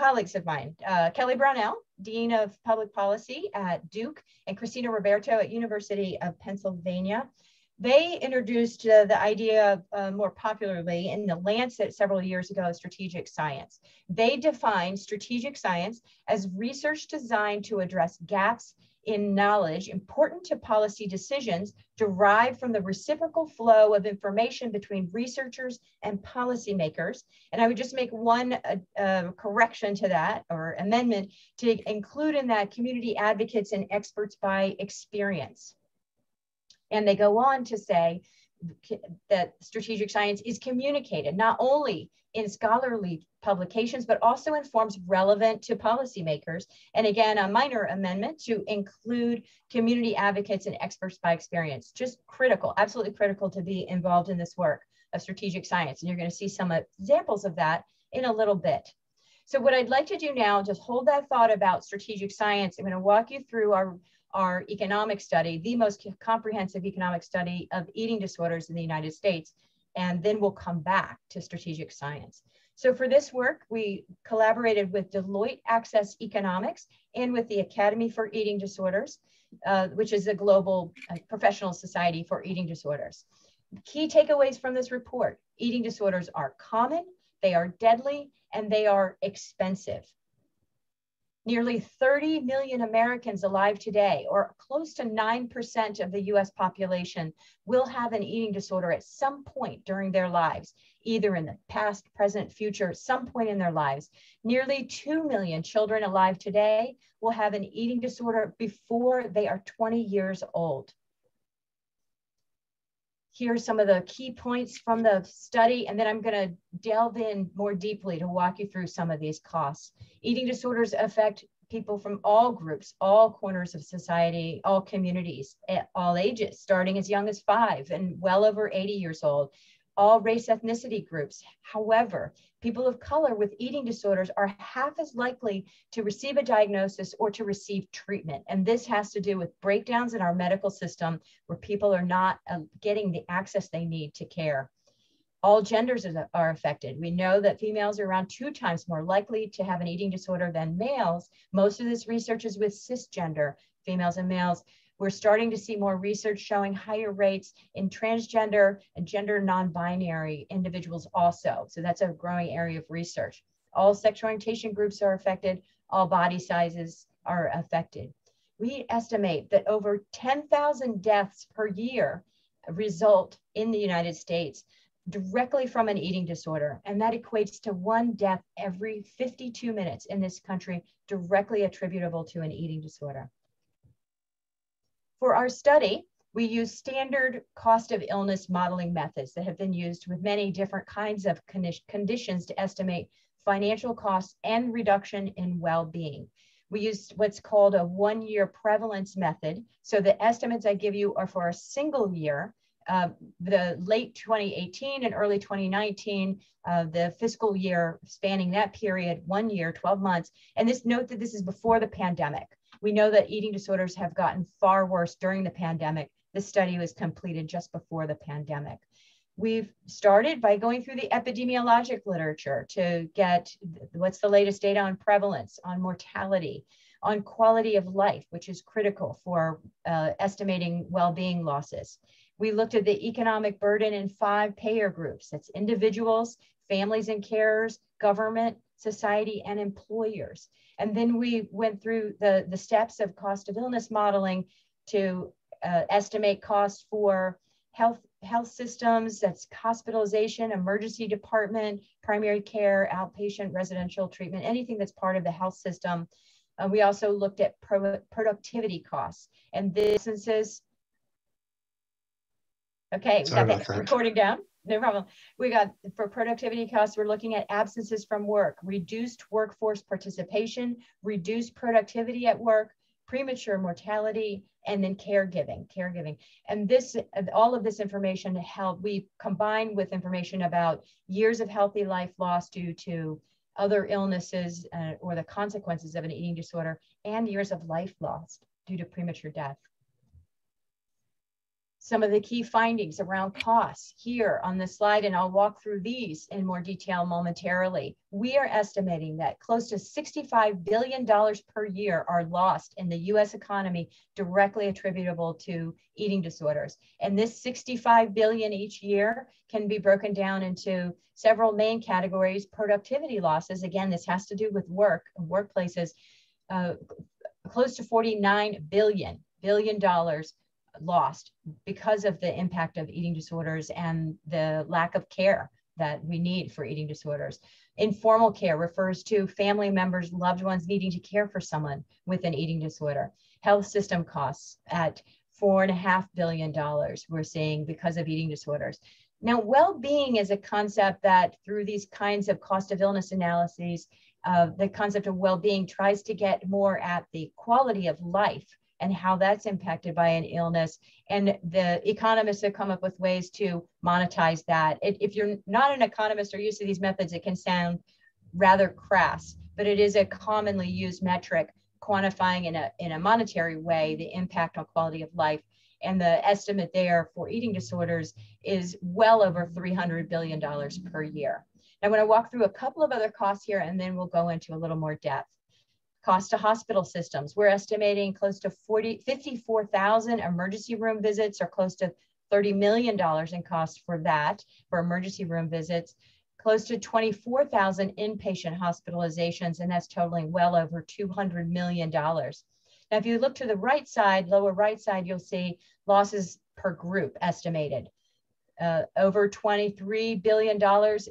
colleagues of mine, uh, Kelly Brownell, Dean of Public Policy at Duke, and Christina Roberto at University of Pennsylvania. They introduced uh, the idea uh, more popularly in the Lancet several years ago strategic science. They defined strategic science as research designed to address gaps in knowledge important to policy decisions derived from the reciprocal flow of information between researchers and policymakers. And I would just make one uh, uh, correction to that or amendment to include in that community advocates and experts by experience. And they go on to say that strategic science is communicated not only in scholarly publications, but also in forms relevant to policymakers. And again, a minor amendment to include community advocates and experts by experience. Just critical, absolutely critical to be involved in this work of strategic science. And you're going to see some examples of that in a little bit. So what I'd like to do now, just hold that thought about strategic science. I'm going to walk you through our our economic study, the most comprehensive economic study of eating disorders in the United States, and then we'll come back to strategic science. So for this work, we collaborated with Deloitte Access Economics and with the Academy for Eating Disorders, uh, which is a global uh, professional society for eating disorders. Key takeaways from this report, eating disorders are common, they are deadly, and they are expensive. Nearly 30 million Americans alive today, or close to 9% of the US population, will have an eating disorder at some point during their lives, either in the past, present, future, some point in their lives. Nearly 2 million children alive today will have an eating disorder before they are 20 years old here's some of the key points from the study, and then I'm going to delve in more deeply to walk you through some of these costs. Eating disorders affect people from all groups, all corners of society, all communities, at all ages, starting as young as five and well over 80 years old all race ethnicity groups. However, people of color with eating disorders are half as likely to receive a diagnosis or to receive treatment. And this has to do with breakdowns in our medical system where people are not uh, getting the access they need to care. All genders are affected. We know that females are around two times more likely to have an eating disorder than males. Most of this research is with cisgender, females and males. We're starting to see more research showing higher rates in transgender and gender non-binary individuals also. So that's a growing area of research. All sexual orientation groups are affected. All body sizes are affected. We estimate that over 10,000 deaths per year result in the United States directly from an eating disorder. And that equates to one death every 52 minutes in this country directly attributable to an eating disorder. For our study, we use standard cost of illness modeling methods that have been used with many different kinds of conditions to estimate financial costs and reduction in well-being. We use what's called a one-year prevalence method. So the estimates I give you are for a single year, uh, the late 2018 and early 2019, uh, the fiscal year spanning that period, one year, 12 months. And this note that this is before the pandemic. We know that eating disorders have gotten far worse during the pandemic. This study was completed just before the pandemic. We've started by going through the epidemiologic literature to get what's the latest data on prevalence, on mortality, on quality of life, which is critical for uh, estimating well-being losses. We looked at the economic burden in five payer groups. That's individuals, families and carers, government, society, and employers. And then we went through the, the steps of cost of illness modeling to uh, estimate costs for health health systems, that's hospitalization, emergency department, primary care, outpatient, residential treatment, anything that's part of the health system. Uh, we also looked at pro productivity costs and businesses. Okay, we got that recording down no problem. We got for productivity costs, we're looking at absences from work, reduced workforce participation, reduced productivity at work, premature mortality, and then caregiving, caregiving. And this, all of this information help, we combine with information about years of healthy life lost due to other illnesses uh, or the consequences of an eating disorder and years of life lost due to premature death. Some of the key findings around costs here on the slide, and I'll walk through these in more detail momentarily. We are estimating that close to $65 billion per year are lost in the US economy directly attributable to eating disorders. And this 65 billion each year can be broken down into several main categories. Productivity losses, again, this has to do with work, and workplaces, uh, close to 49 billion billion dollars lost because of the impact of eating disorders and the lack of care that we need for eating disorders. Informal care refers to family members, loved ones needing to care for someone with an eating disorder. Health system costs at four and a half billion dollars we're seeing because of eating disorders. Now, well-being is a concept that through these kinds of cost of illness analyses, uh, the concept of well-being tries to get more at the quality of life and how that's impacted by an illness. And the economists have come up with ways to monetize that. If you're not an economist or used to these methods, it can sound rather crass, but it is a commonly used metric quantifying in a, in a monetary way the impact on quality of life. And the estimate there for eating disorders is well over $300 billion per year. I'm going to walk through a couple of other costs here, and then we'll go into a little more depth. Cost to hospital systems. We're estimating close to 40, 54,000 emergency room visits or close to $30 million in cost for that, for emergency room visits, close to 24,000 inpatient hospitalizations, and that's totaling well over $200 million. Now, if you look to the right side, lower right side, you'll see losses per group estimated. Uh, over $23 billion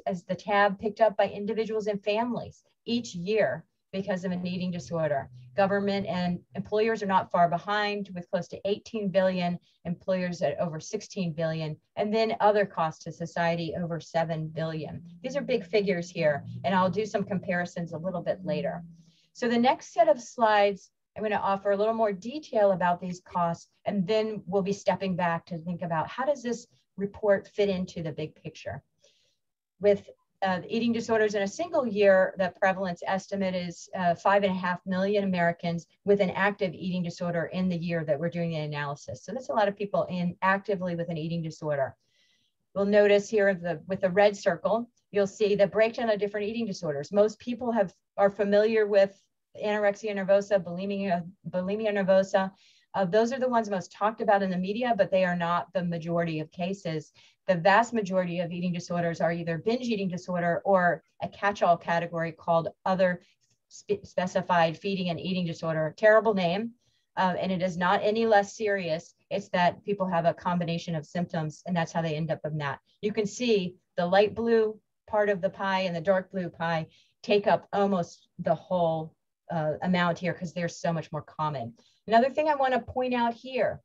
as the tab picked up by individuals and families each year because of an eating disorder. Government and employers are not far behind with close to 18 billion, employers at over 16 billion, and then other costs to society over 7 billion. These are big figures here, and I'll do some comparisons a little bit later. So the next set of slides, I'm going to offer a little more detail about these costs, and then we'll be stepping back to think about how does this report fit into the big picture. With uh, eating disorders in a single year, the prevalence estimate is uh, five and a half million Americans with an active eating disorder in the year that we're doing the analysis. So that's a lot of people in actively with an eating disorder. We'll notice here the, with the red circle, you'll see the breakdown of different eating disorders. Most people have are familiar with anorexia nervosa, bulimia, bulimia nervosa. Uh, those are the ones most talked about in the media, but they are not the majority of cases the vast majority of eating disorders are either binge eating disorder or a catch-all category called other spe specified feeding and eating disorder. Terrible name, uh, and it is not any less serious. It's that people have a combination of symptoms, and that's how they end up in that. You can see the light blue part of the pie and the dark blue pie take up almost the whole uh, amount here because they're so much more common. Another thing I want to point out here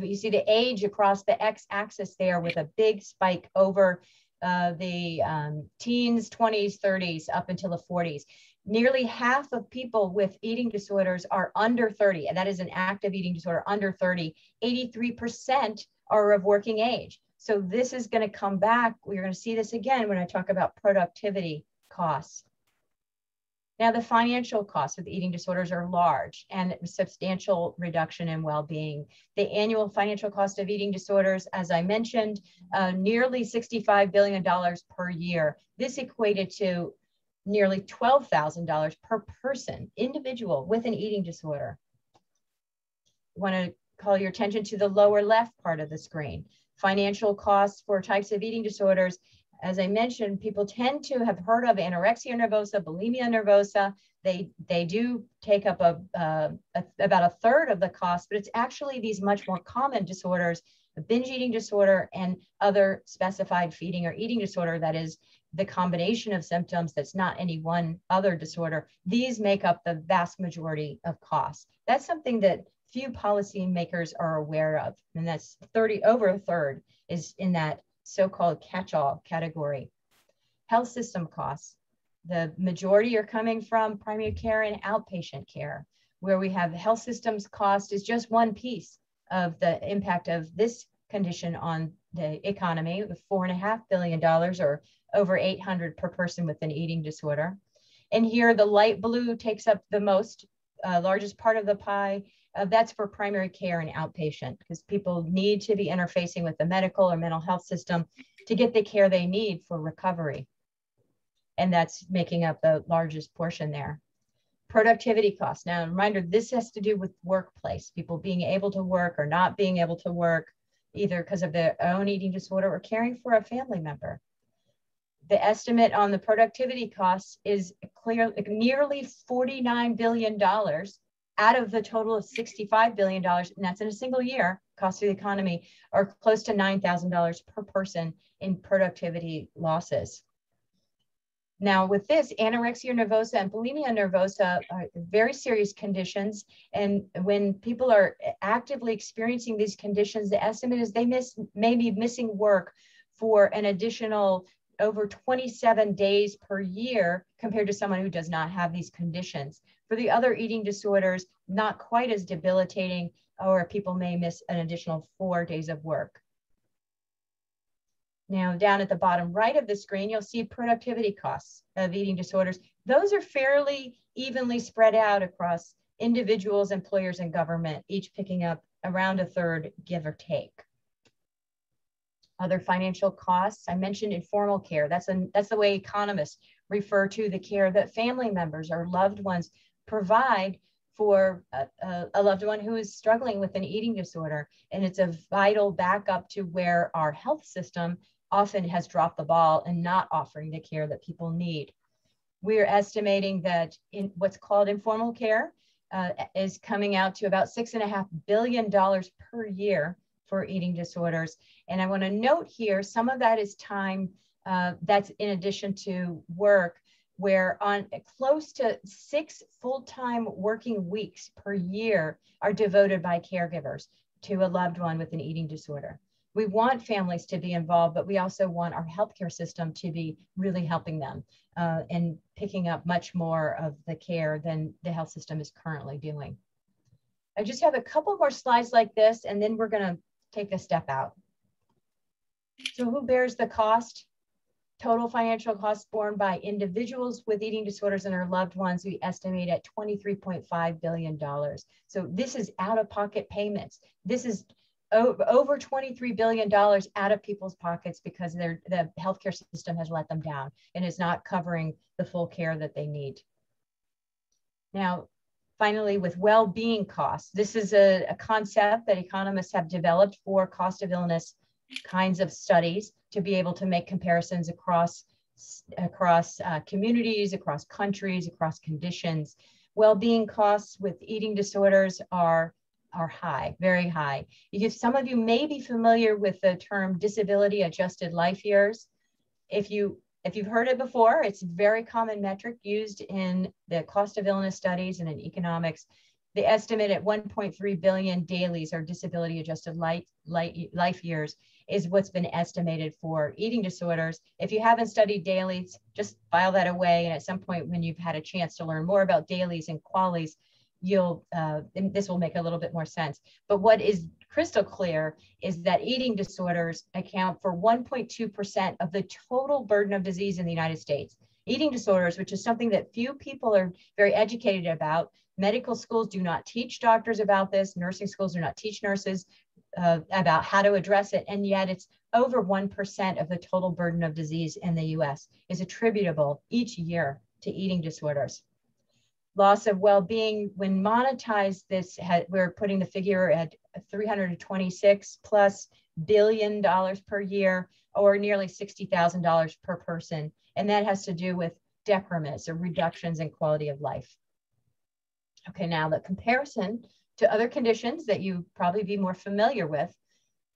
you see the age across the x-axis there with a big spike over uh, the um, teens, 20s, 30s, up until the 40s. Nearly half of people with eating disorders are under 30, and that is an active eating disorder under 30. 83% are of working age. So this is going to come back. We're going to see this again when I talk about productivity costs. Now, the financial costs of eating disorders are large and substantial reduction in well-being. The annual financial cost of eating disorders, as I mentioned, uh, nearly $65 billion per year. This equated to nearly $12,000 per person, individual with an eating disorder. Want to call your attention to the lower left part of the screen. Financial costs for types of eating disorders as I mentioned, people tend to have heard of anorexia nervosa, bulimia nervosa. They, they do take up a, a, about a third of the cost, but it's actually these much more common disorders, binge eating disorder and other specified feeding or eating disorder that is the combination of symptoms that's not any one other disorder. These make up the vast majority of costs. That's something that few policymakers are aware of, and that's 30 over a third is in that so-called catch-all category. Health system costs. The majority are coming from primary care and outpatient care, where we have health systems cost is just one piece of the impact of this condition on the economy with four and a half billion dollars or over 800 per person with an eating disorder. And here the light blue takes up the most uh, largest part of the pie Uh, that's for primary care and outpatient because people need to be interfacing with the medical or mental health system to get the care they need for recovery. And that's making up the largest portion there. Productivity costs. Now, a reminder, this has to do with workplace, people being able to work or not being able to work, either because of their own eating disorder or caring for a family member. The estimate on the productivity costs is clear, nearly $49 billion out of the total of $65 billion, and that's in a single year, cost to the economy, are close to $9,000 per person in productivity losses. Now, with this, anorexia nervosa and bulimia nervosa are very serious conditions. And when people are actively experiencing these conditions, the estimate is they miss, may be missing work for an additional over 27 days per year compared to someone who does not have these conditions. For the other eating disorders, not quite as debilitating, or people may miss an additional four days of work. Now, down at the bottom right of the screen, you'll see productivity costs of eating disorders. Those are fairly evenly spread out across individuals, employers, and government, each picking up around a third, give or take. Other financial costs, I mentioned informal care. That's, a, that's the way economists refer to the care that family members or loved ones provide for a, a, loved one who is struggling with an eating disorder. And it's a vital backup to where our health system often has dropped the ball and not offering the care that people need. We're estimating that in what's called informal care uh, is coming out to about six and a half billion dollars per year for eating disorders. And I want to note here, some of that is time uh, that's in addition to work where on close to six full-time working weeks per year are devoted by caregivers to a loved one with an eating disorder. We want families to be involved, but we also want our healthcare system to be really helping them uh, and picking up much more of the care than the health system is currently doing. I just have a couple more slides like this, and then we're gonna take a step out. So who bears the cost? Total financial costs borne by individuals with eating disorders and their loved ones, we estimate at $23.5 billion. So this is out-of-pocket payments. This is over $23 billion out of people's pockets because the healthcare system has let them down and is not covering the full care that they need. Now, finally, with well-being costs, this is a, a concept that economists have developed for cost of illness kinds of studies to be able to make comparisons across across uh, communities, across countries, across conditions. Well-being costs with eating disorders are are high, very high. If some of you may be familiar with the term disability adjusted life years. If you if you've heard it before, it's a very common metric used in the cost of illness studies and in economics. The estimate at 1.3 billion DALYs or disability adjusted life, life years is what's been estimated for eating disorders. If you haven't studied DALYs, just file that away. And at some point when you've had a chance to learn more about DALYs and QALYs, you'll, uh, this will make a little bit more sense. But what is crystal clear is that eating disorders account for 1.2% of the total burden of disease in the United States. Eating disorders, which is something that few people are very educated about. Medical schools do not teach doctors about this. Nursing schools do not teach nurses uh, about how to address it. And yet it's over 1% of the total burden of disease in the US is attributable each year to eating disorders. Loss of well-being, when monetized, this we're putting the figure at 326 plus billion dollars per year or nearly $60,000 per person. And that has to do with decrements or reductions in quality of life. Okay, now the comparison to other conditions that you probably be more familiar with.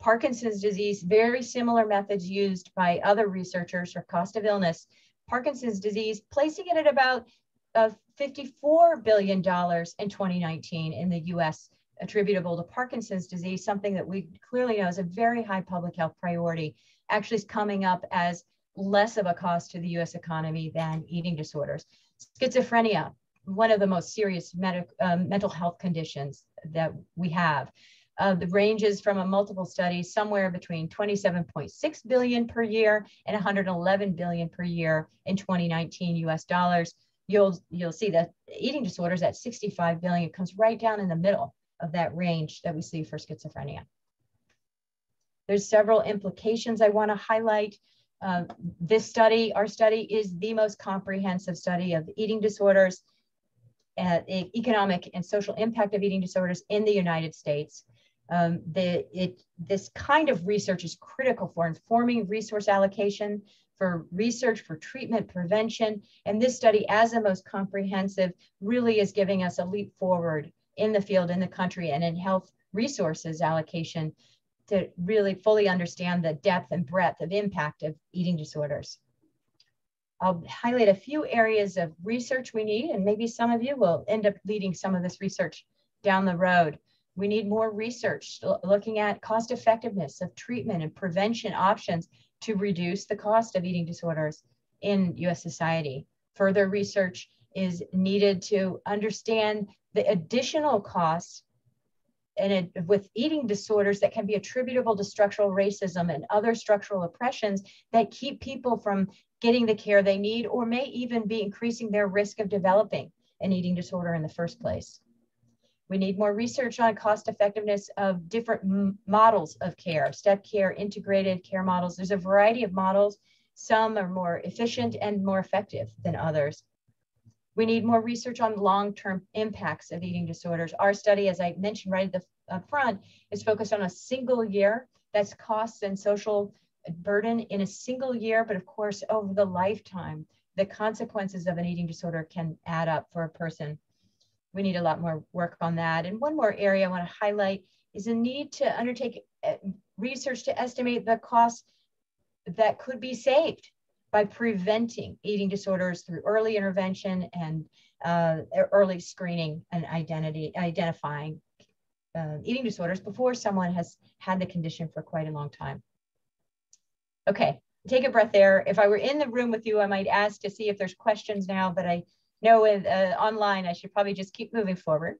Parkinson's disease, very similar methods used by other researchers for cost of illness. Parkinson's disease, placing it at about uh, $54 billion in 2019 in the US attributable to Parkinson's disease, something that we clearly know is a very high public health priority, actually is coming up as less of a cost to the US economy than eating disorders. Schizophrenia, one of the most serious medic, um, mental health conditions that we have. Uh, the ranges from a multiple studies somewhere between 27.6 billion per year and 111 billion per year in 2019 US dollars. You'll you'll see that eating disorders at 65 billion comes right down in the middle of that range that we see for schizophrenia. There's several implications I want to highlight. Uh, this study, our study, is the most comprehensive study of eating disorders, uh, economic and social impact of eating disorders in the United States. Um, the, it, this kind of research is critical for informing resource allocation, for research, for treatment, prevention. And this study, as the most comprehensive, really is giving us a leap forward in the field, in the country, and in health resources allocation to really fully understand the depth and breadth of impact of eating disorders. I'll highlight a few areas of research we need, and maybe some of you will end up leading some of this research down the road. We need more research looking at cost effectiveness of treatment and prevention options to reduce the cost of eating disorders in US society. Further research is needed to understand the additional costs and it, with eating disorders that can be attributable to structural racism and other structural oppressions that keep people from getting the care they need or may even be increasing their risk of developing an eating disorder in the first place. We need more research on cost effectiveness of different models of care, step care, integrated care models. There's a variety of models. Some are more efficient and more effective than others. We need more research on long-term impacts of eating disorders. Our study, as I mentioned right at the front, is focused on a single year. That's costs and social burden in a single year, but of course, over the lifetime, the consequences of an eating disorder can add up for a person. We need a lot more work on that. And one more area I want to highlight is a need to undertake uh, research to estimate the costs that could be saved by preventing eating disorders through early intervention and uh, early screening and identity identifying uh, eating disorders before someone has had the condition for quite a long time. Okay, take a breath there. If I were in the room with you, I might ask to see if there's questions now, but I know with uh, online, I should probably just keep moving forward.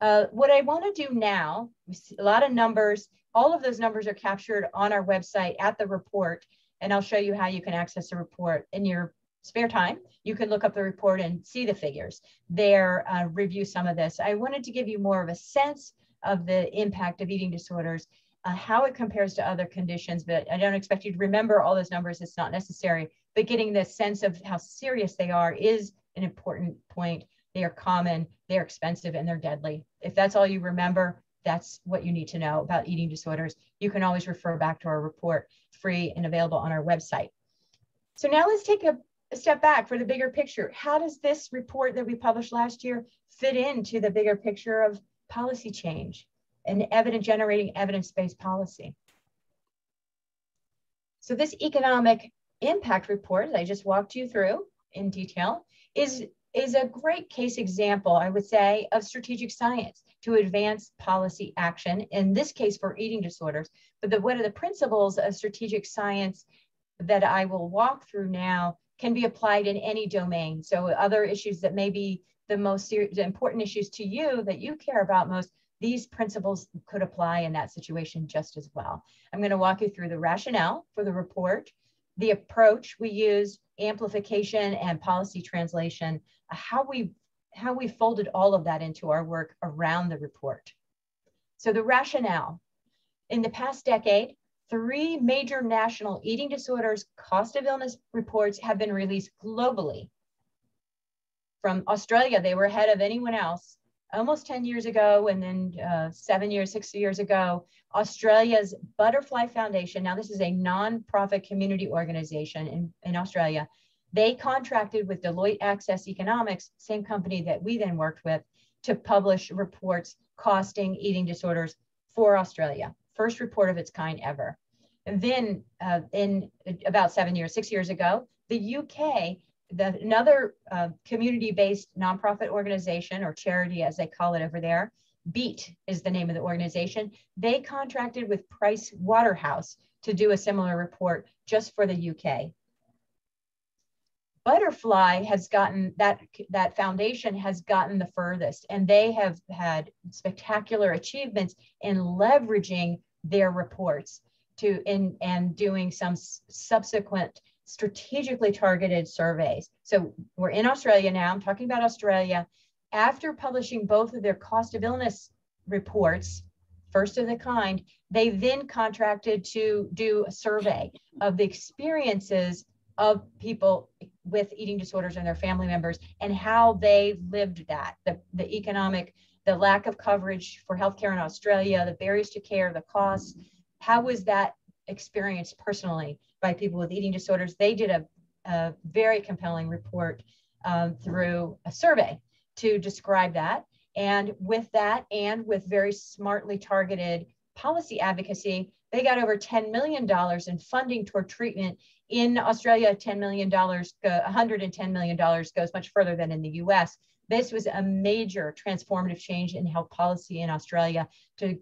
Uh, what I want to do now, a lot of numbers, all of those numbers are captured on our website at the report and I'll show you how you can access the report in your spare time. You can look up the report and see the figures there, uh, review some of this. I wanted to give you more of a sense of the impact of eating disorders, uh, how it compares to other conditions, but I don't expect you to remember all those numbers. It's not necessary, but getting the sense of how serious they are is an important point. They are common, they're expensive, and they're deadly. If that's all you remember, that's what you need to know about eating disorders. You can always refer back to our report, free and available on our website. So now let's take a, a step back for the bigger picture. How does this report that we published last year fit into the bigger picture of policy change and evidence generating evidence-based policy? So this economic impact report that I just walked you through in detail is, is a great case example, I would say, of strategic science to advance policy action, in this case for eating disorders. But the, what are the principles of strategic science that I will walk through now can be applied in any domain. So other issues that may be the most the important issues to you that you care about most, these principles could apply in that situation just as well. I'm going to walk you through the rationale for the report, the approach we use, amplification and policy translation, how we how we folded all of that into our work around the report. So the rationale, in the past decade, three major national eating disorders cost of illness reports have been released globally. From Australia, they were ahead of anyone else almost 10 years ago, and then uh, seven years, six years ago, Australia's Butterfly Foundation, now this is a non-profit community organization in, in Australia, they contracted with Deloitte Access Economics, same company that we then worked with, to publish reports costing eating disorders for Australia. First report of its kind ever. And then uh, in about seven years, six years ago, the UK, the, another uh, community-based nonprofit organization or charity as they call it over there, BEAT is the name of the organization. They contracted with Price Waterhouse to do a similar report just for the UK. Butterfly has gotten that that foundation has gotten the furthest, and they have had spectacular achievements in leveraging their reports to in and doing some subsequent strategically targeted surveys. So we're in Australia now. I'm talking about Australia. After publishing both of their cost of illness reports, first of the kind. They then contracted to do a survey of the experiences of people with eating disorders and their family members and how they lived that, the, the economic, the lack of coverage for healthcare in Australia, the barriers to care, the costs. How was that experienced personally by people with eating disorders? They did a, a very compelling report um, through a survey to describe that. And with that, and with very smartly targeted policy advocacy, they got over $10 million in funding toward treatment. In Australia, $10 million, $110 million goes much further than in the US. This was a major transformative change in health policy in Australia to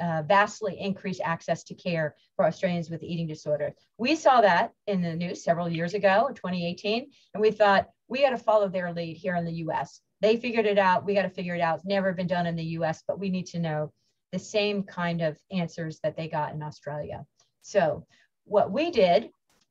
uh, vastly increase access to care for Australians with eating disorders. We saw that in the news several years ago, 2018, and we thought we got to follow their lead here in the US. They figured it out. We got to figure it out. It's never been done in the US, but we need to know the same kind of answers that they got in Australia. So, what we did,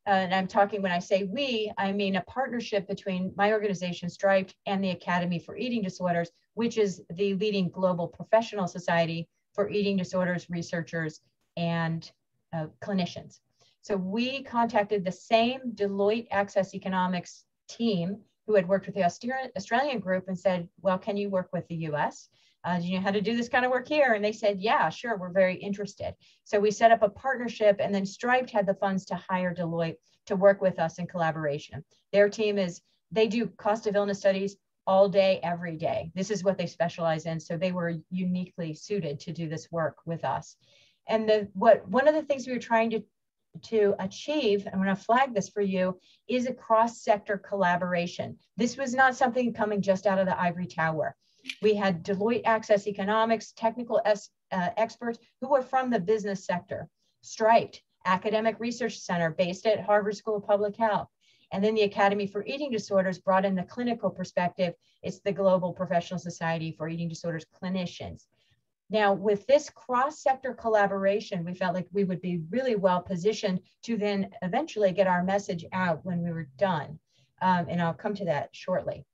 uh, and I'm talking when I say we, I mean a partnership between my organization, Striped, and the Academy for Eating Disorders, which is the leading global professional society for eating disorders researchers and uh, clinicians. So we contacted the same Deloitte Access Economics team who had worked with the Australian group and said, well, can you work with the US? Uh, do you know how to do this kind of work here? And they said, yeah, sure, we're very interested. So we set up a partnership and then Striped had the funds to hire Deloitte to work with us in collaboration. Their team is, they do cost of illness studies all day, every day. This is what they specialize in. So they were uniquely suited to do this work with us. And the what one of the things we were trying to to achieve, I'm going to flag this for you, is a cross-sector collaboration. This was not something coming just out of the ivory tower. We had Deloitte Access Economics, technical es, uh, experts who were from the business sector, Striped, Academic Research Center based at Harvard School of Public Health. And then the Academy for Eating Disorders brought in the clinical perspective. It's the Global Professional Society for Eating Disorders Clinicians. Now, with this cross-sector collaboration, we felt like we would be really well positioned to then eventually get our message out when we were done. Um, and I'll come to that shortly.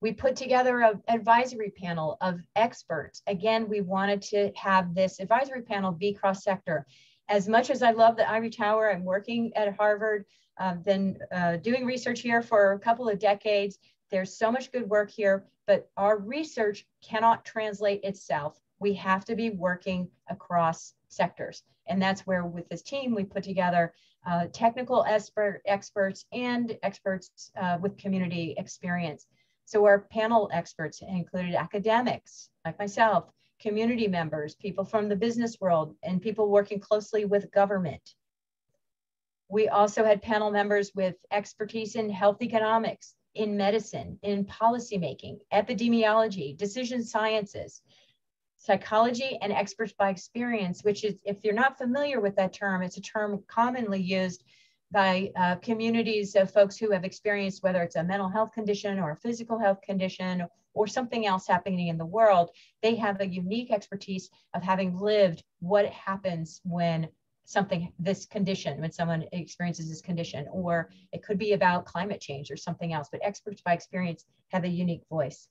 We put together an advisory panel of experts. Again, we wanted to have this advisory panel be cross-sector. As much as I love the Ivory Tower, I'm working at Harvard, I've been uh, doing research here for a couple of decades. There's so much good work here, but our research cannot translate itself. We have to be working across sectors. And that's where with this team, we put together uh, technical expert, experts and experts uh, with community experience. So our panel experts included academics like myself, community members, people from the business world, and people working closely with government. We also had panel members with expertise in health economics, in medicine, in policymaking, epidemiology, decision sciences, psychology, and experts by experience, which is, if you're not familiar with that term, it's a term commonly used by uh, communities of folks who have experienced whether it's a mental health condition or a physical health condition or something else happening in the world. They have a unique expertise of having lived what happens when something, this condition, when someone experiences this condition, or it could be about climate change or something else, but experts by experience have a unique voice.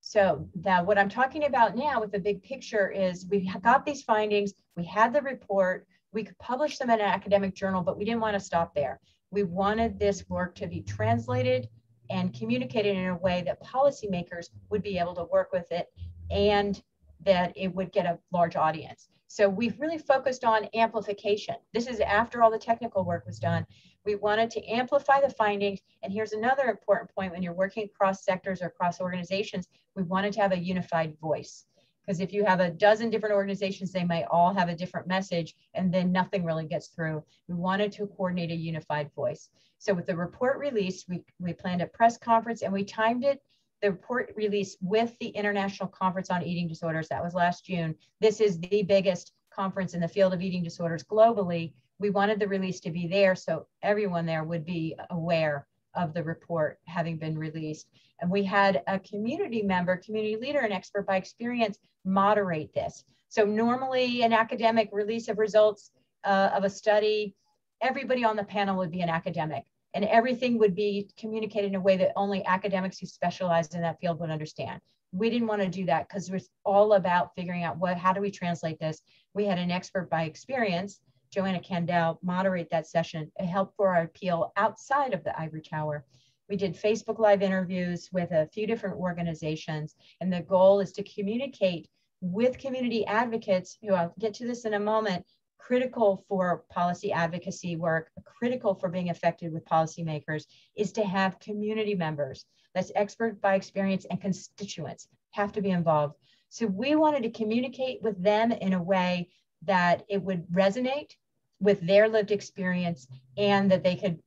So that what I'm talking about now with the big picture is we got these findings, we had the report, we could publish them in an academic journal, but we didn't want to stop there. We wanted this work to be translated and communicated in a way that policymakers would be able to work with it and that it would get a large audience. So we've really focused on amplification. This is after all the technical work was done. We wanted to amplify the findings. And here's another important point when you're working across sectors or across organizations, we wanted to have a unified voice. Because if you have a dozen different organizations, they might all have a different message and then nothing really gets through. We wanted to coordinate a unified voice. So with the report release, we, we planned a press conference and we timed it the report release with the International Conference on Eating Disorders. That was last June. This is the biggest conference in the field of eating disorders globally. We wanted the release to be there so everyone there would be aware of the report having been released. And we had a community member, community leader, and expert by experience moderate this. So normally an academic release of results uh, of a study, everybody on the panel would be an academic. and everything would be communicated in a way that only academics who specialize in that field would understand. We didn't want to do that because it was all about figuring out what, how do we translate this? We had an expert by experience, Johanna Kandel, moderate that session, help for our appeal outside of the ivory tower. We did Facebook Live interviews with a few different organizations, and the goal is to communicate with community advocates, who I'll get to this in a moment, critical for policy advocacy work, critical for being effective with policymakers, is to have community members, that's expert by experience and constituents have to be involved. So we wanted to communicate with them in a way that it would resonate with their lived experience and that they could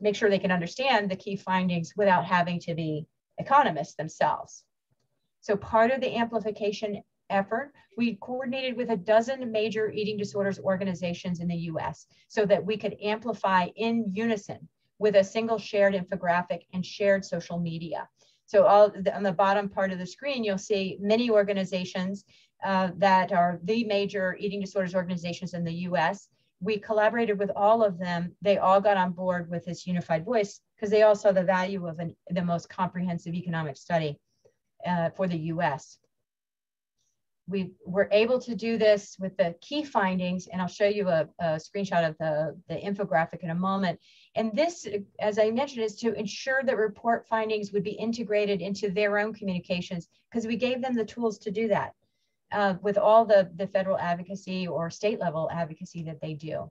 make sure they can understand the key findings without having to be economists themselves. So part of the amplification effort, we coordinated with a dozen major eating disorders organizations in the US so that we could amplify in unison with a single shared infographic and shared social media. So all the, on the bottom part of the screen, you'll see many organizations uh, that are the major eating disorders organizations in the US. We collaborated with all of them. They all got on board with this unified voice because they all saw the value of an, the most comprehensive economic study uh, for the US we were able to do this with the key findings, and I'll show you a, a, screenshot of the, the infographic in a moment. And this, as I mentioned, is to ensure that report findings would be integrated into their own communications, because we gave them the tools to do that uh, with all the, the federal advocacy or state level advocacy that they do.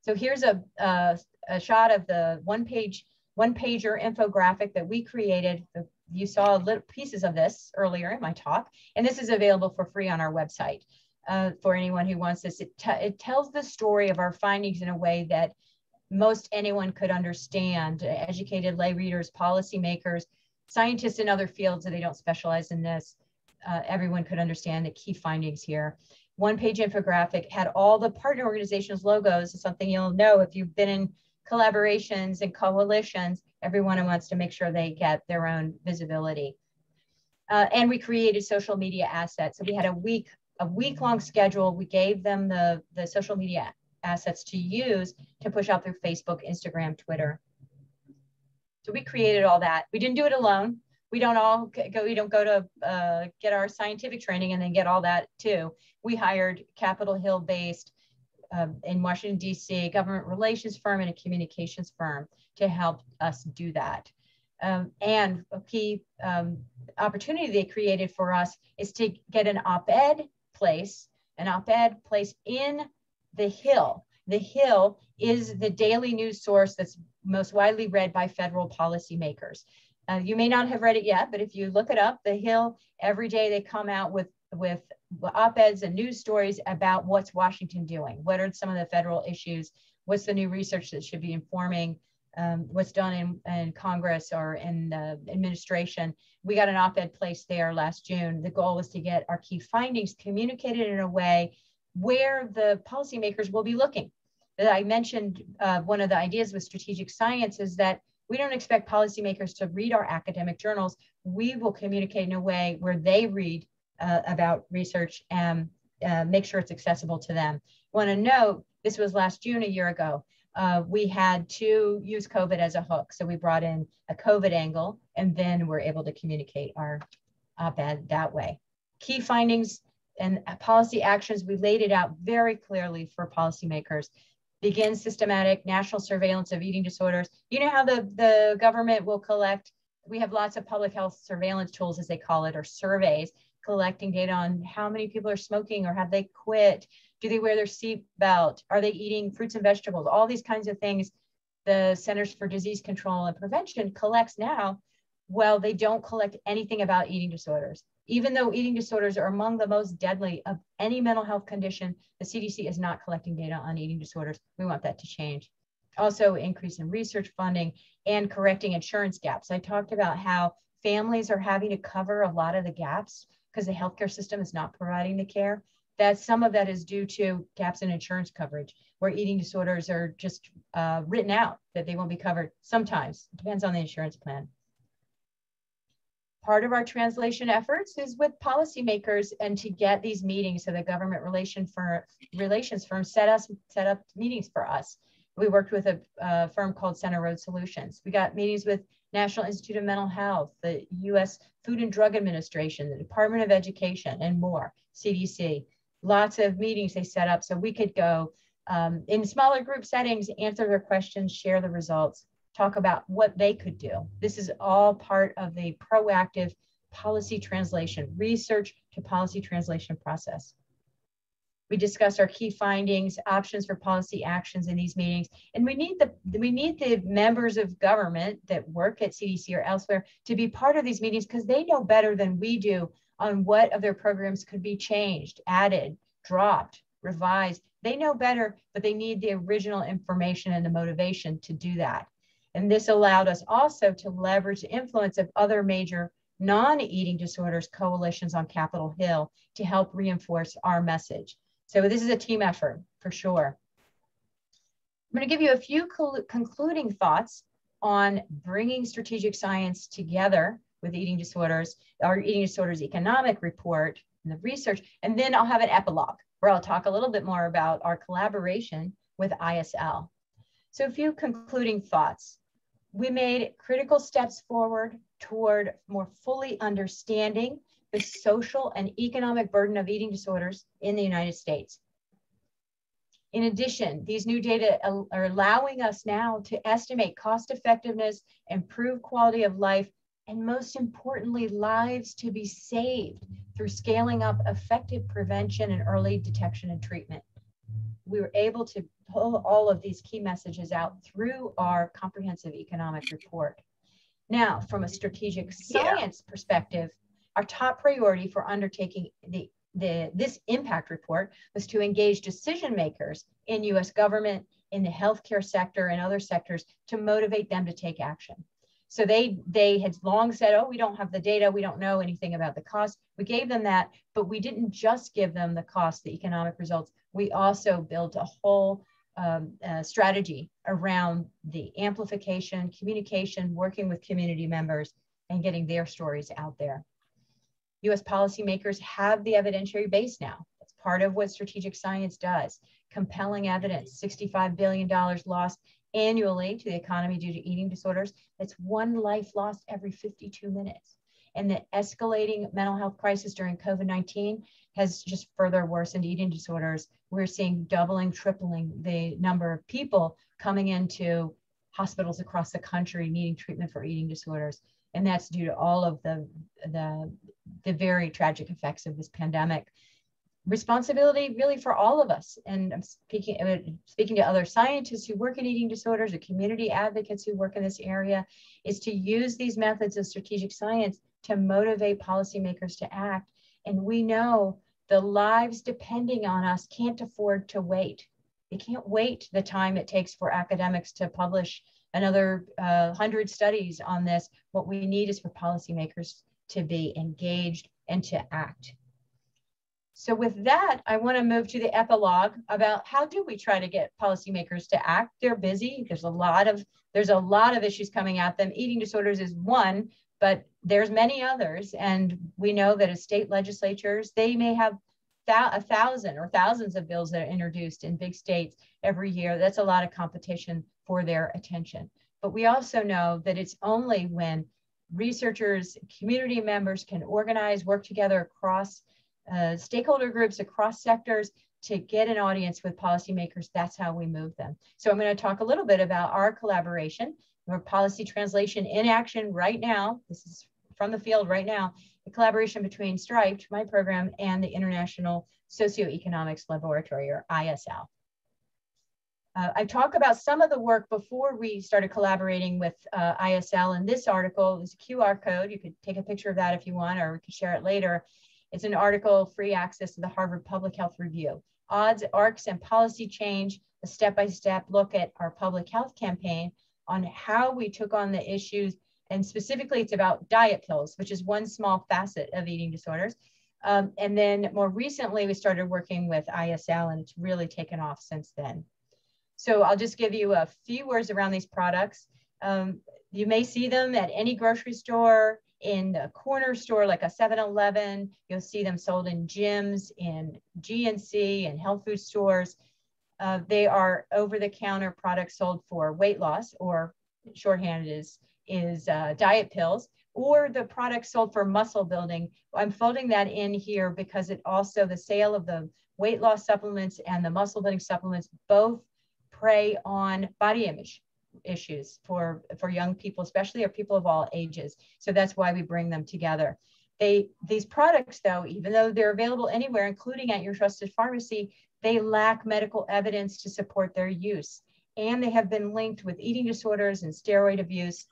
So here's a, a, a shot of the one page, one pager infographic that we created, you saw little pieces of this earlier in my talk, and this is available for free on our website uh, for anyone who wants this. It, it tells the story of our findings in a way that most anyone could understand, educated lay readers, policymakers, scientists in other fields that they don't specialize in this. Uh, everyone could understand the key findings here. One page infographic had all the partner organizations logos, something you'll know if you've been in collaborations and coalitions everyone wants to make sure they get their own visibility. Uh, and we created social media assets. So we had a week, a week long schedule. We gave them the, the social media assets to use to push out through Facebook, Instagram, Twitter. So we created all that. We didn't do it alone. We don't all go, we don't go to uh, get our scientific training and then get all that too. We hired Capitol Hill based um, in Washington, D.C., government relations firm and a communications firm to help us do that. Um, and a key um, opportunity they created for us is to get an op-ed place, an op-ed place in the Hill. The Hill is the daily news source that's most widely read by federal policymakers. Uh, you may not have read it yet, but if you look it up, The Hill, every day they come out with, with op-eds and news stories about what's Washington doing. What are some of the federal issues? What's the new research that should be informing um, what's done in, in Congress or in the administration? We got an op-ed placed there last June. The goal was to get our key findings communicated in a way where the policymakers will be looking. That I mentioned uh, one of the ideas with strategic science is that we don't expect policymakers to read our academic journals. We will communicate in a way where they read uh, about research and uh, make sure it's accessible to them. Want to note, this was last June, a year ago. Uh, we had to use COVID as a hook. So we brought in a COVID angle and then we're able to communicate our op-ed that way. Key findings and policy actions, we laid it out very clearly for policymakers. Begin systematic national surveillance of eating disorders. You know how the, the government will collect, we have lots of public health surveillance tools as they call it, or surveys collecting data on how many people are smoking or have they quit? Do they wear their seatbelt? Are they eating fruits and vegetables? All these kinds of things the Centers for Disease Control and Prevention collects now. Well, they don't collect anything about eating disorders. Even though eating disorders are among the most deadly of any mental health condition, the CDC is not collecting data on eating disorders. We want that to change. Also, increase in research funding and correcting insurance gaps. I talked about how families are having to cover a lot of the gaps because the healthcare system is not providing the care. That some of that is due to gaps in insurance coverage, where eating disorders are just uh, written out that they won't be covered. Sometimes it depends on the insurance plan. Part of our translation efforts is with policymakers and to get these meetings so the government relation for, relations firm set us set up meetings for us. We worked with a, a firm called Center Road Solutions. We got meetings with National Institute of Mental Health, the US Food and Drug Administration, the Department of Education, and more, CDC. Lots of meetings they set up so we could go um, in smaller group settings, answer their questions, share the results, talk about what they could do. This is all part of the proactive policy translation, research to policy translation process. We discuss our key findings, options for policy actions in these meetings, and we need the we need the members of government that work at CDC or elsewhere to be part of these meetings because they know better than we do on what of their programs could be changed, added, dropped, revised. They know better, but they need the original information and the motivation to do that. And this allowed us also to leverage the influence of other major non-eating disorders coalitions on Capitol Hill to help reinforce our message. So this is a team effort for sure. I'm going to give you a few concluding thoughts on bringing strategic science together with eating disorders, our eating disorders economic report and the research, and then I'll have an epilogue where I'll talk a little bit more about our collaboration with ISL. So a few concluding thoughts. We made critical steps forward toward more fully understanding the social and economic burden of eating disorders in the United States. In addition, these new data are allowing us now to estimate cost effectiveness, improve quality of life, and most importantly, lives to be saved through scaling up effective prevention and early detection and treatment. We were able to pull all of these key messages out through our comprehensive economic report. Now, from a strategic science yeah. perspective, our top priority for undertaking the, the, this impact report was to engage decision makers in US government, in the healthcare sector, and other sectors to motivate them to take action. So they they had long said, oh, we don't have the data, we don't know anything about the cost. We gave them that, but we didn't just give them the cost, the economic results. We also built a whole um, uh, strategy around the amplification, communication, working with community members, and getting their stories out there. US policymakers have the evidentiary base now. That's part of what strategic science does. Compelling evidence, $65 billion lost annually to the economy due to eating disorders. That's one life lost every 52 minutes. And the escalating mental health crisis during COVID 19 has just further worsened eating disorders. We're seeing doubling, tripling the number of people coming into hospitals across the country needing treatment for eating disorders. And that's due to all of the, the, the very tragic effects of this pandemic. Responsibility really for all of us. And I'm speaking, uh, speaking to other scientists who work in eating disorders or community advocates who work in this area, is to use these methods of strategic science to motivate policymakers to act and we know the lives depending on us can't afford to wait. They can't wait the time it takes for academics to publish another uh, 100 studies on this. What we need is for policymakers to be engaged and to act. So with that, I want to move to the epilogue about how do we try to get policymakers to act? They're busy. There's a lot of there's a lot of issues coming at them. Eating disorders is one, but there's many others. And we know that as state legislatures, they may have a thousand or thousands of bills that are introduced in big states every year. That's a lot of competition for their attention. But we also know that it's only when researchers, community members can organize, work together across uh, stakeholder groups, across sectors to get an audience with policymakers. That's how we move them. So I'm going to talk a little bit about our collaboration or policy translation in action right now. This is from the field right now, the collaboration between Striped, my program, and the International Socioeconomics Laboratory, or ISL. Uh, I talk about some of the work before we started collaborating with uh, ISL. In this article, there's a QR code. You could take a picture of that if you want, or we can share it later. It's an article, free access to the Harvard Public Health Review. Odds, arcs, and policy change, a step-by-step -step look at our public health campaign on how we took on the issues. And specifically, it's about diet pills, which is one small facet of eating disorders. Um, and then more recently, we started working with ISL, and it's really taken off since then. So I'll just give you a few words around these products. Um, you may see them at any grocery store, in the corner store like a 7-Eleven. You'll see them sold in gyms, in GNC, and health food stores. Uh, they are over-the-counter products sold for weight loss, or shorthand is is uh, diet pills, or the products sold for muscle building. I'm folding that in here because it also the sale of the weight loss supplements and the muscle building supplements both prey on body image issues for for young people especially or people of all ages. So that's why we bring them together. They these products though even though they're available anywhere including at your trusted pharmacy they lack medical evidence to support their use. And they have been linked with eating disorders and steroid abuse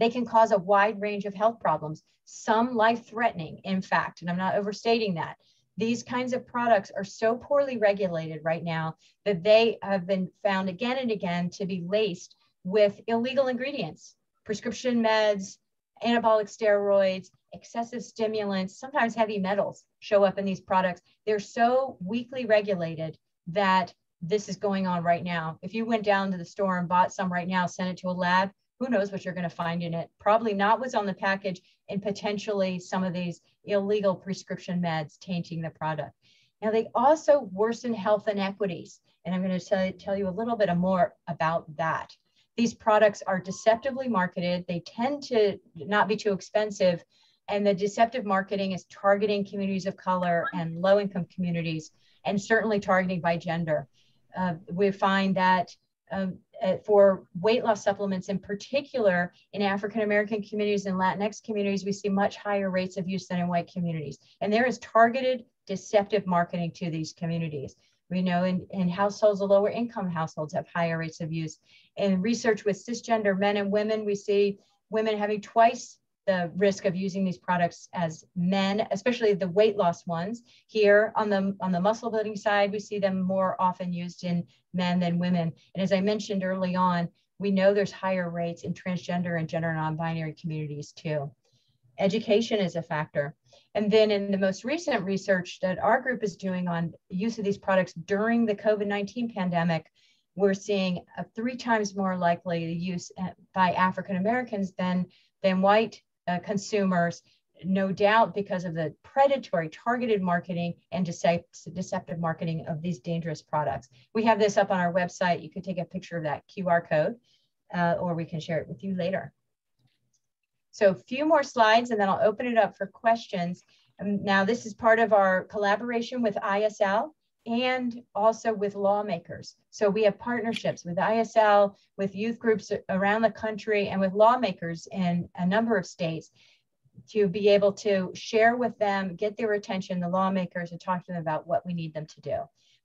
they can cause a wide range of health problems some life threatening in fact and i'm not overstating that these kinds of products are so poorly regulated right now that they have been found again and again to be laced with illegal ingredients, prescription meds, anabolic steroids, excessive stimulants, sometimes heavy metals show up in these products. They're so weakly regulated that this is going on right now. If you went down to the store and bought some right now, sent it to a lab, who knows what you're going to find in it? Probably not what's on the package and potentially some of these illegal prescription meds tainting the product. Now, they also worsen health inequities. And I'm going to tell, tell you a little bit more about that. These products are deceptively marketed. They tend to not be too expensive. And the deceptive marketing is targeting communities of color and low income communities, and certainly targeting by gender. Uh, we find that um, uh, for weight loss supplements in particular in African American communities and Latinx communities, we see much higher rates of use than in white communities. And there is targeted deceptive marketing to these communities. We know in, in households, the lower income households have higher rates of use. In research with cisgender men and women, we see women having twice the risk of using these products as men, especially the weight loss ones. Here on the, on the muscle building side, we see them more often used in men than women. And as I mentioned early on, we know there's higher rates in transgender and gender non-binary communities too. Education is a factor. And then in the most recent research that our group is doing on use of these products during the COVID-19 pandemic, we're seeing a three times more likely use uh, by African Americans than, than white uh, consumers, no doubt because of the predatory targeted marketing and deceptive marketing of these dangerous products. We have this up on our website. You could take a picture of that QR code uh, or we can share it with you later. So a few more slides and then I'll open it up for questions. Um, now this is part of our collaboration with ISL and also with lawmakers. So we have partnerships with ISL, with youth groups around the country, and with lawmakers in a number of states to be able to share with them, get their attention, the lawmakers, and talk to them about what we need them to do.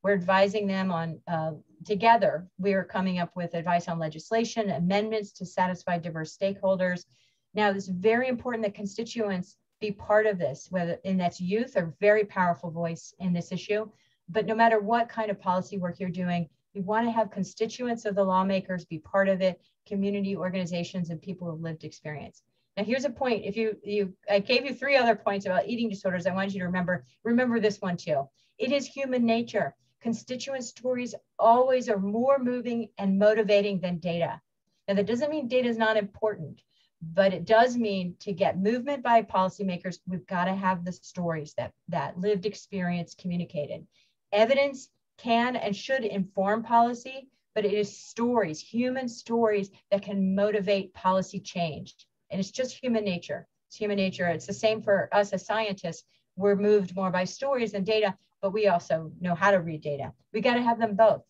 We're advising them on, uh, together, we are coming up with advice on legislation, amendments to satisfy diverse stakeholders. Now, it's very important that constituents be part of this, whether, and that's youth, a very powerful voice in this issue but no matter what kind of policy work you're doing, you want to have constituents of the lawmakers be part of it, community organizations and people with lived experience. Now here's a point. If you, you, I gave you three other points about eating disorders. I want you to remember, remember this one too. It is human nature. Constituent stories always are more moving and motivating than data. Now that doesn't mean data is not important, but it does mean to get movement by policymakers, we've got to have the stories that, that lived experience communicated. Evidence can and should inform policy, but it is stories, human stories that can motivate policy change. And it's just human nature. It's human nature. It's the same for us as scientists. We're moved more by stories than data, but we also know how to read data. We got to have them both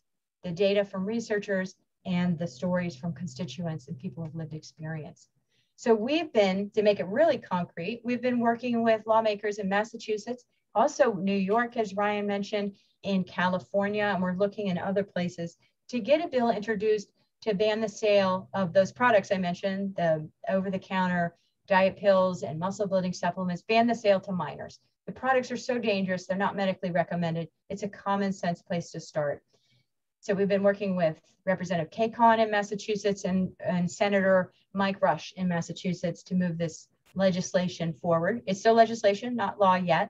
the data from researchers and the stories from constituents and people with lived experience. So we've been, to make it really concrete, we've been working with lawmakers in Massachusetts, also New York, as Ryan mentioned, in California, and we're looking in other places to get a bill introduced to ban the sale of those products I mentioned, the over-the-counter diet pills and muscle building supplements, ban the sale to minors. The products are so dangerous, they're not medically recommended. It's a common sense place to start. So we've been working with Representative Kay in Massachusetts and, and Senator Mike Rush in Massachusetts to move this legislation forward. It's still legislation, not law yet,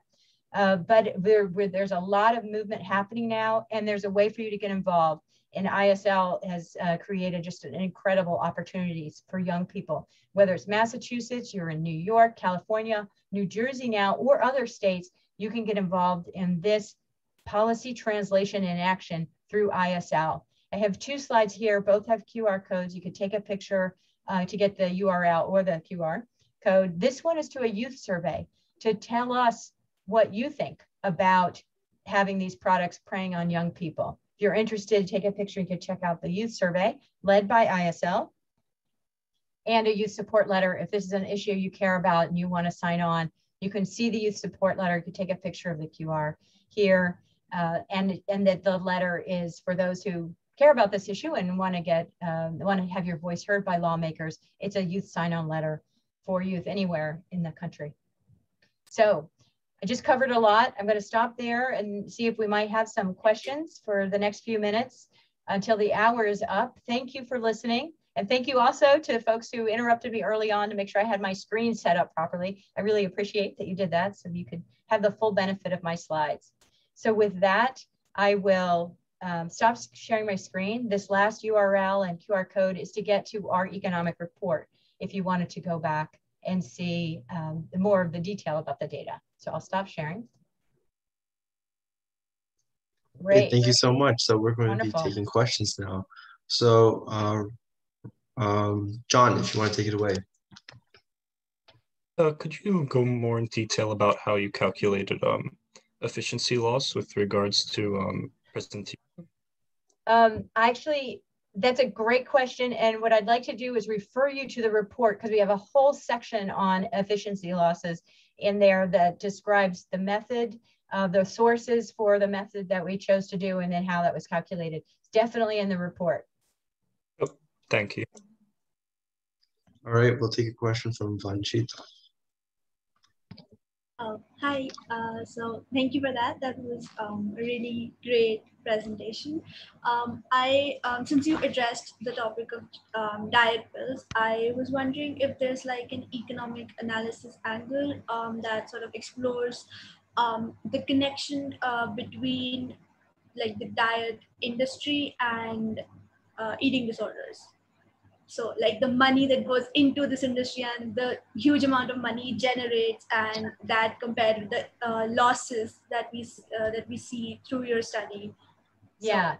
uh, but there, there's a lot of movement happening now, and there's a way for you to get involved. And ISL has uh, created just an incredible opportunities for young people, whether it's Massachusetts, you're in New York, California, New Jersey now, or other states, you can get involved in this policy translation and action through ISL. I have two slides here, both have QR codes. You could take a picture uh, to get the URL or the QR code. This one is to a youth survey to tell us what you think about having these products preying on young people. If you're interested, take a picture, you can check out the youth survey led by ISL and a youth support letter. If this is an issue you care about and you want to sign on, you can see the youth support letter. You can take a picture of the QR here. Uh, and, and that the letter is for those who care about this issue and want to get, um, want to have your voice heard by lawmakers. It's a youth sign on letter for youth anywhere in the country. So I just covered a lot. I'm going to stop there and see if we might have some questions for the next few minutes until the hour is up. Thank you for listening. And thank you also to the folks who interrupted me early on to make sure I had my screen set up properly. I really appreciate that you did that so you could have the full benefit of my slides. So with that, I will um, stop sharing my screen. This last URL and QR code is to get to our economic report if you wanted to go back and see um, more of the detail about the data. So I'll stop sharing. Great. Thank you so much. So we're going Wonderful. to be taking questions now. So uh, um, John, if you want to take it away. Uh, could you go more in detail about how you calculated um, efficiency loss with regards to um, presentation? Um, actually, that's a great question. And what I'd like to do is refer you to the report because we have a whole section on efficiency losses in there that describes the method, uh, the sources for the method that we chose to do, and then how that was calculated. It's definitely in the report. Oh, thank you. All right, we'll take a question from Vanchita. Uh, hi, uh, so thank you for that. That was um, a really great presentation. Um, I, um, since you addressed the topic of um, diet pills, I was wondering if there's like an economic analysis angle um, that sort of explores um, the connection uh, between like the diet industry and uh, eating disorders. So like the money that goes into this industry and the huge amount of money it generates and that compared to the uh, losses that we, uh, that we see through your study. Yeah,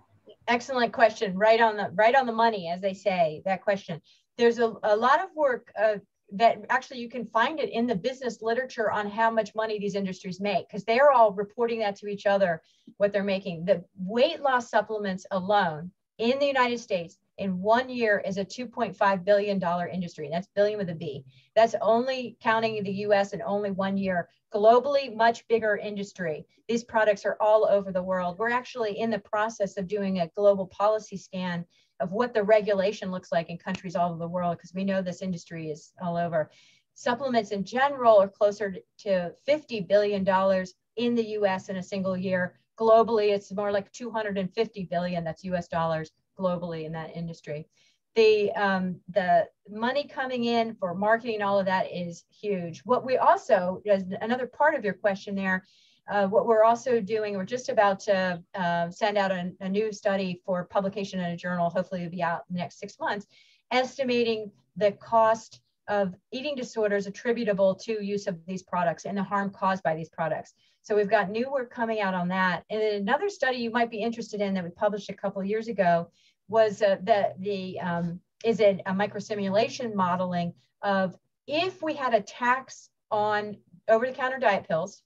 excellent question. Right on the, right on the money, as they say, that question. There's a, a lot of work uh, that actually you can find it in the business literature on how much money these industries make because they're all reporting that to each other what they're making the weight loss supplements alone in the united states in one year is a $2.5 billion industry. That's billion with a B. That's only counting the US in only one year. Globally, much bigger industry. These products are all over the world. We're actually in the process of doing a global policy scan of what the regulation looks like in countries all over the world because we know this industry is all over. Supplements in general are closer to $50 billion in the US in a single year. Globally, it's more like 250 billion, that's US dollars globally in that industry. The, um, the money coming in for marketing, all of that is huge. What we also, as another part of your question there, uh, what we're also doing, we're just about to uh, send out a, a, new study for publication in a journal, hopefully it'll be out in the next six months, estimating the cost of eating disorders attributable to use of these products and the harm caused by these products. So we've got new work coming out on that. And then another study you might be interested in that we published a couple years ago was uh, the, the um, is it a microsimulation modeling of if we had a tax on over-the-counter diet pills,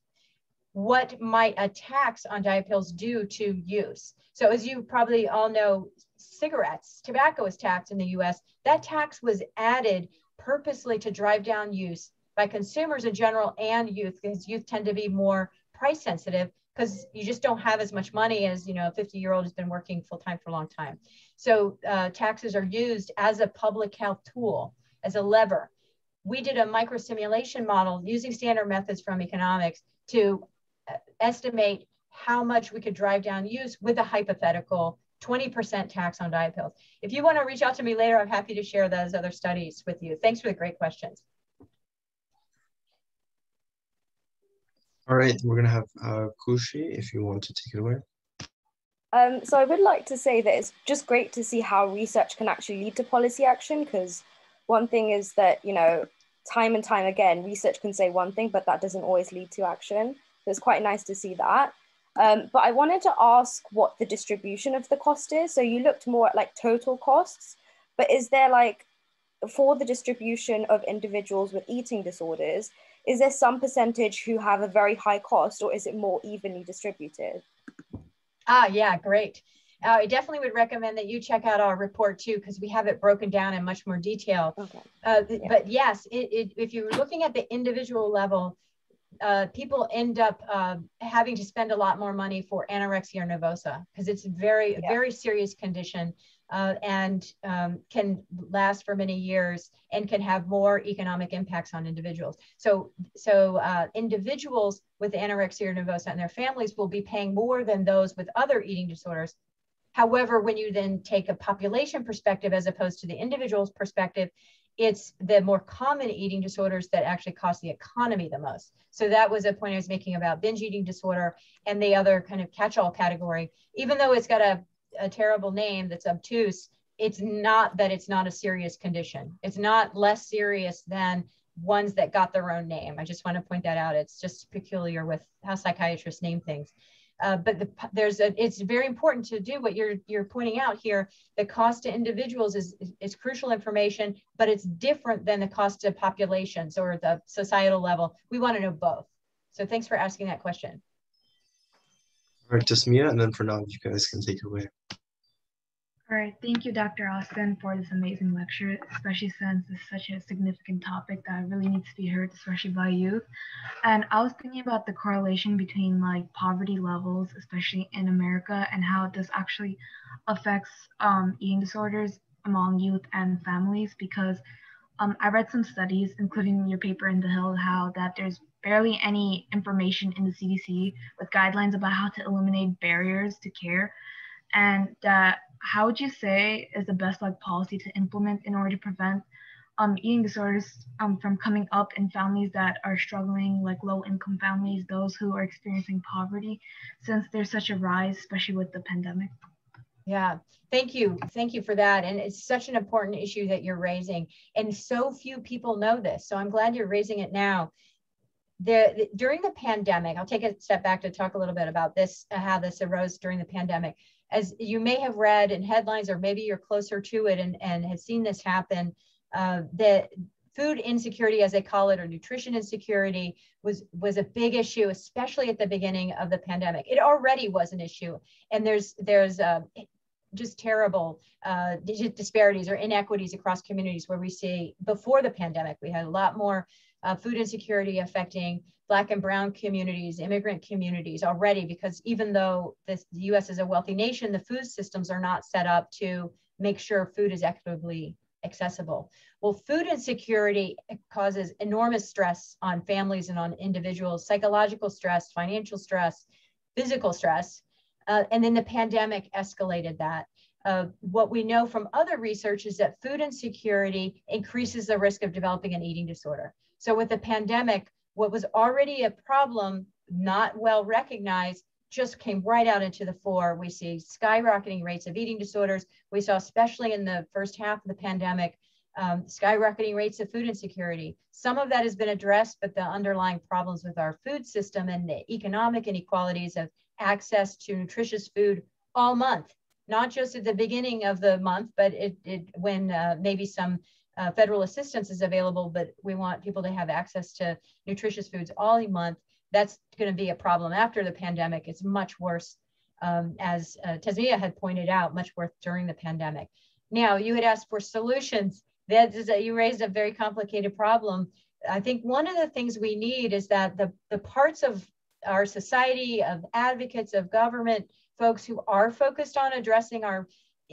what might a tax on diet pills do to use? So as you probably all know, cigarettes, tobacco is taxed in the US. That tax was added purposely to drive down use by consumers in general and youth, because youth tend to be more price sensitive because you just don't have as much money as you know a 50 year old has been working full time for a long time. So uh, taxes are used as a public health tool as a lever. We did a micro simulation model using standard methods from economics to uh, estimate how much we could drive down use with a hypothetical 20% tax on diet pills. If you want to reach out to me later i'm happy to share those other studies with you. Thanks for the great questions All right, we're going to have uh, Kushi, if you want to take it away. Um, so I would like to say that it's just great to see how research can actually lead to policy action because one thing is that, you know, time and time again, research can say one thing, but that doesn't always lead to action. So it's quite nice to see that. Um, but I wanted to ask what the distribution of the cost is. So you looked more at like total costs, but is there like for the distribution of individuals with eating disorders, is there some percentage who have a very high cost or is it more evenly distributed? Ah, yeah, great. Uh, I definitely would recommend that you check out our report too, because we have it broken down in much more detail. Okay. Uh, yeah. But yes, it, it, if you're looking at the individual level, uh, people end up uh, having to spend a lot more money for anorexia nervosa because it's a very, yeah. very serious condition uh, and um, can last for many years and can have more economic impacts on individuals. So, so uh, individuals with anorexia nervosa and their families will be paying more than those with other eating disorders. However, when you then take a population perspective as opposed to the individual's perspective, it's the more common eating disorders that actually cost the economy the most. So that was a point I was making about binge eating disorder and the other kind of catch-all category. Even though it's got a, a terrible name that's obtuse, it's not that it's not a serious condition. It's not less serious than ones that got their own name. I just want to point that out. It's just peculiar with how psychiatrists name things. Uh, but the, there's a, it's very important to do what you're you're pointing out here. The cost to individuals is, is, is crucial information, but it's different than the cost to populations or the societal level. We want to know both. So thanks for asking that question. All right, Tasmia, and then for now, you guys can take it away. All right, thank you, Dr. Austin, for this amazing lecture, especially since it's such a significant topic that really needs to be heard, especially by youth. And I was thinking about the correlation between like poverty levels, especially in America, and how this actually affects um, eating disorders among youth and families. Because um, I read some studies, including your paper in the Hill, how that there's barely any information in the CDC with guidelines about how to eliminate barriers to care, and that how would you say is the best like policy to implement in order to prevent um, eating disorders um, from coming up in families that are struggling, like low income families, those who are experiencing poverty, since there's such a rise, especially with the pandemic? Yeah, thank you. Thank you for that. And it's such an important issue that you're raising. And so few people know this. So I'm glad you're raising it now. The, the, during the pandemic, I'll take a step back to talk a little bit about this, uh, how this arose during the pandemic as you may have read in headlines, or maybe you're closer to it and, and have seen this happen, uh, that food insecurity, as they call it, or nutrition insecurity, was was a big issue, especially at the beginning of the pandemic. It already was an issue, and there's there's uh, just terrible uh, disparities or inequities across communities where we see before the pandemic we had a lot more uh, food insecurity affecting Black and Brown communities, immigrant communities already, because even though this, the US is a wealthy nation, the food systems are not set up to make sure food is equitably accessible. Well, food insecurity causes enormous stress on families and on individuals, psychological stress, financial stress, physical stress. Uh, and then the pandemic escalated that. Uh, what we know from other research is that food insecurity increases the risk of developing an eating disorder. So with the pandemic, what was already a problem, not well recognized, just came right out into the fore. We see skyrocketing rates of eating disorders. We saw, especially in the first half of the pandemic, um, skyrocketing rates of food insecurity. Some of that has been addressed, but the underlying problems with our food system and the economic inequalities of access to nutritious food all month, not just at the beginning of the month, but it, it when uh, maybe some uh, federal assistance is available, but we want people to have access to nutritious foods all the month. That's going to be a problem after the pandemic. It's much worse, um, as uh, Tasmia had pointed out, much worse during the pandemic. Now, you had asked for solutions. That is a, you raised a very complicated problem. I think one of the things we need is that the, the parts of our society, of advocates, of government, folks who are focused on addressing our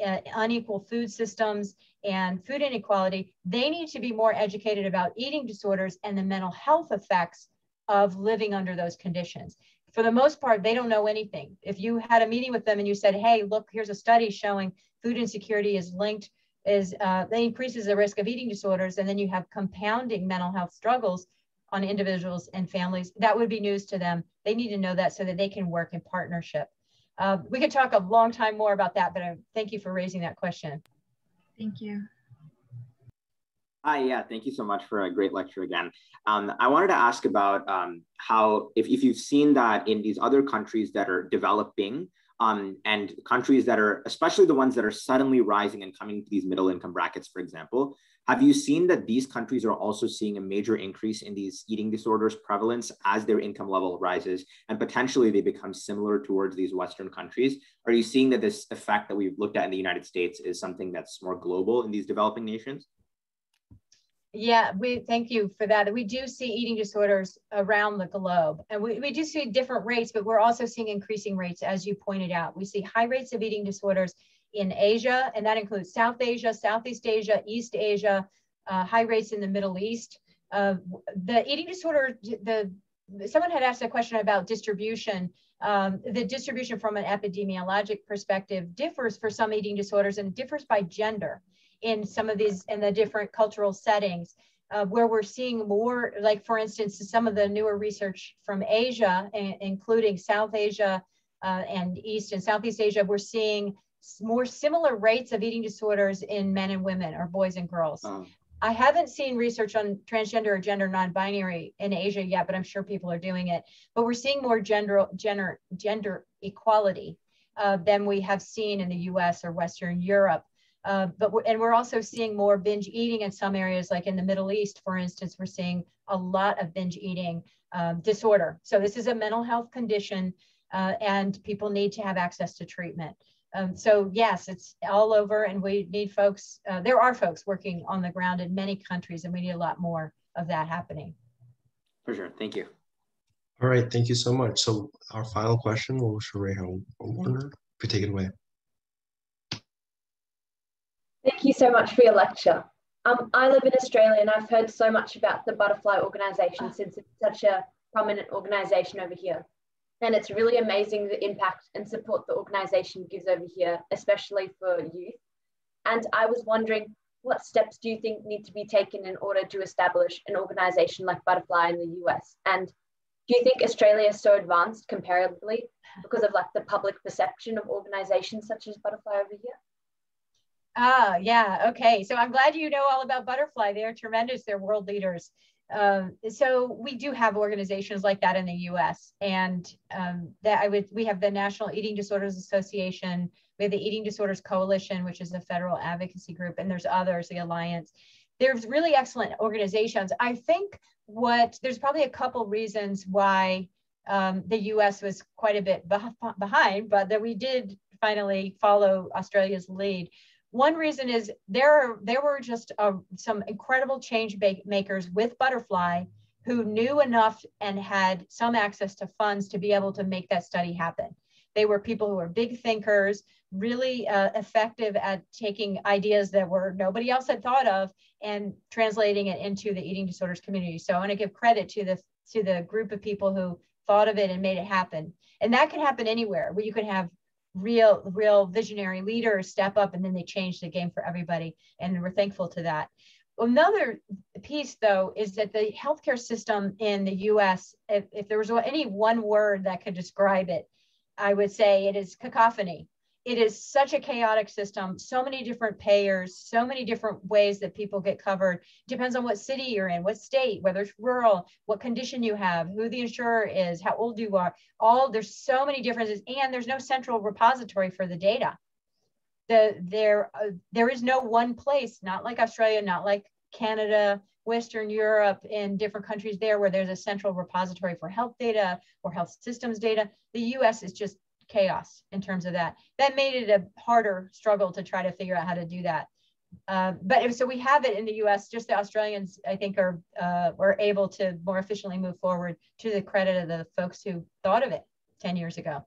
uh, unequal food systems and food inequality, they need to be more educated about eating disorders and the mental health effects of living under those conditions. For the most part, they don't know anything. If you had a meeting with them and you said, hey, look, here's a study showing food insecurity is linked, is uh, that increases the risk of eating disorders, and then you have compounding mental health struggles on individuals and families, that would be news to them. They need to know that so that they can work in partnership. Uh, we could talk a long time more about that, but I thank you for raising that question. Thank you. Hi, yeah, thank you so much for a great lecture again. Um, I wanted to ask about um, how, if, if you've seen that in these other countries that are developing um, and countries that are, especially the ones that are suddenly rising and coming to these middle income brackets, for example, have you seen that these countries are also seeing a major increase in these eating disorders prevalence as their income level rises and potentially they become similar towards these Western countries? Are you seeing that this effect that we've looked at in the United States is something that's more global in these developing nations? Yeah, we thank you for that. We do see eating disorders around the globe, and we, we do see different rates, but we're also seeing increasing rates, as you pointed out. We see high rates of eating disorders in Asia, and that includes South Asia, Southeast Asia, East Asia, uh, high rates in the Middle East. Uh, the eating disorder, the someone had asked a question about distribution. Um, the distribution from an epidemiologic perspective differs for some eating disorders and differs by gender in some of these in the different cultural settings uh, where we're seeing more like for instance some of the newer research from asia including south asia uh, and east and southeast asia we're seeing more similar rates of eating disorders in men and women or boys and girls oh. I haven't seen research on transgender or gender non-binary in Asia yet, but I'm sure people are doing it. But we're seeing more gender gender gender equality uh, than we have seen in the U.S. or Western Europe. Uh, but we're, and we're also seeing more binge eating in some areas, like in the Middle East, for instance, we're seeing a lot of binge eating um, disorder. So this is a mental health condition, uh, and people need to have access to treatment. Um, so yes, it's all over, and we need folks. Uh, there are folks working on the ground in many countries, and we need a lot more of that happening. For sure. Thank you. All right. Thank you so much. So our final question will Shareha Opener. If you take it away. Thank you so much for your lecture. Um, I live in Australia and I've heard so much about the Butterfly organisation since it's such a prominent organisation over here. And it's really amazing the impact and support the organisation gives over here, especially for youth. And I was wondering, what steps do you think need to be taken in order to establish an organisation like Butterfly in the US? And do you think Australia is so advanced comparatively because of like the public perception of organisations such as Butterfly over here? Ah, yeah. Okay. So I'm glad you know all about Butterfly. They're tremendous. They're world leaders. Um, so we do have organizations like that in the U.S. And um, that I would we have the National Eating Disorders Association. We have the Eating Disorders Coalition, which is a federal advocacy group, and there's others, the Alliance. There's really excellent organizations. I think what there's probably a couple reasons why um, the U.S. was quite a bit behind, but that we did finally follow Australia's lead. One reason is there, there were just uh, some incredible change makers with Butterfly who knew enough and had some access to funds to be able to make that study happen. They were people who were big thinkers, really uh, effective at taking ideas that were nobody else had thought of and translating it into the eating disorders community. So I want to give credit to the to the group of people who thought of it and made it happen. And that can happen anywhere where you can have real real visionary leaders step up and then they change the game for everybody. And we're thankful to that. Another piece though is that the healthcare system in the us if, if there was any one word that could describe it i would say it is cacophony it is such a chaotic system. So many different payers so many different ways that people get covered. Depends on what city you're in what state whether it's rural what condition you have who the insurer is how old you are. All there's so many differences and there's no central repository for the data. The there uh, there is no one place not like australia not like canada western europe in different countries there where there's a central repository for health data or health systems data. The us is just chaos in terms of that. That made it a harder struggle to try to figure out how to do that. Uh, but so we have it in the U.S. Just the Australians, I think, are uh, able to more efficiently move forward to the credit of the folks who thought of it 10 years ago.